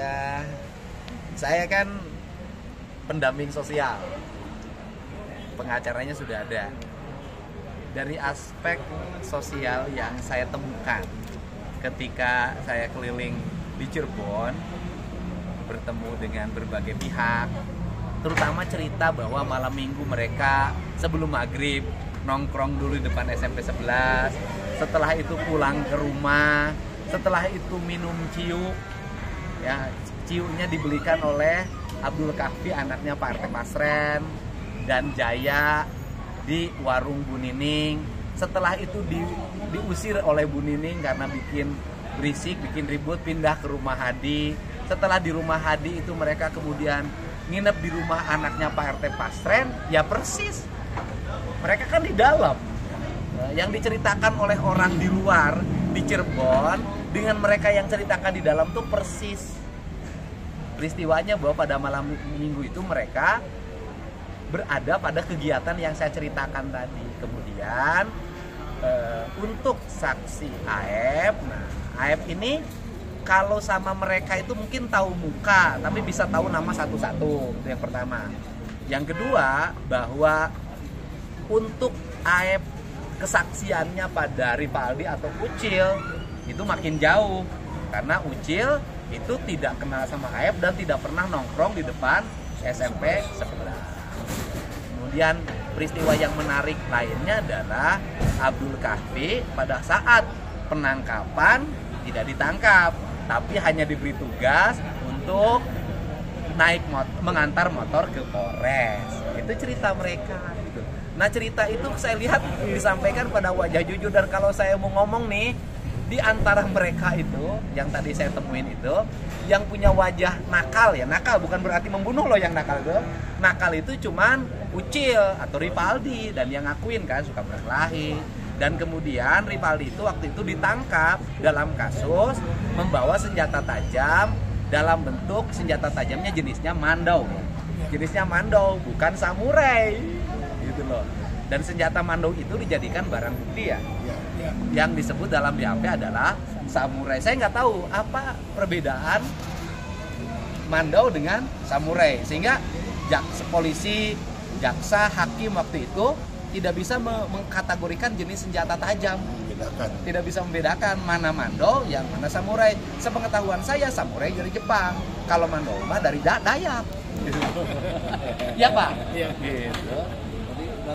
ya. Saya kan pendamping sosial. Pengacaranya sudah ada. Dari aspek sosial yang saya temukan ketika saya keliling di Cirebon bertemu dengan berbagai pihak terutama cerita bahwa malam minggu mereka sebelum maghrib nongkrong dulu di depan SMP 11 setelah itu pulang ke rumah setelah itu minum ciu ya ciunya dibelikan oleh Abdul Kahfi anaknya Pak RT Pasren dan Jaya di warung Bu Nining. Setelah itu di, diusir oleh Bu Nining karena bikin berisik bikin ribut pindah ke rumah Hadi. Setelah di rumah Hadi itu mereka kemudian nginep di rumah anaknya Pak RT Pasren ya persis. Mereka kan di dalam. Nah, yang diceritakan oleh orang di luar di Cirebon dengan mereka yang ceritakan di dalam tuh persis. Peristiwanya bahwa pada malam minggu itu mereka berada pada kegiatan yang saya ceritakan tadi. Kemudian eh, untuk saksi AF nah AF ini kalau sama mereka itu mungkin tahu muka tapi bisa tahu nama satu-satu yang pertama. Yang kedua bahwa untuk AF kesaksiannya pada Rivaldi atau Ucil itu makin jauh karena Ucil itu tidak kenal sama AF dan tidak pernah nongkrong di depan SMP sebelah. Kemudian peristiwa yang menarik lainnya adalah Abdul Kahfi pada saat penangkapan tidak ditangkap tapi hanya diberi tugas untuk naik motor, mengantar motor ke Polres. Itu cerita mereka gitu. Nah cerita itu saya lihat disampaikan pada wajah jujur dan kalau saya mau ngomong nih di antara mereka itu yang tadi saya temuin itu yang punya wajah nakal ya nakal bukan berarti membunuh loh yang nakal itu. Nakal itu cuman Ucil atau Rivaldi dan yang ngakuin kan suka berkelahi. Dan kemudian Rivaldi itu waktu itu ditangkap dalam kasus membawa senjata tajam dalam bentuk senjata tajamnya jenisnya mandau. Jenisnya mandau bukan samurai. Gitu loh dan senjata mandau itu dijadikan barang bukti ya? Yang disebut dalam BAP adalah samurai. Saya nggak tahu apa perbedaan mandau dengan samurai sehingga jaksa polisi jaksa hakim waktu itu tidak bisa me- mengkategorikan jenis senjata tajam. Bedakan. tidak bisa membedakan mana mando yang mana samurai. Sepengetahuan saya samurai dari Jepang. Kalau mando mah dari da Dayak. Ya pak? Iya. gitu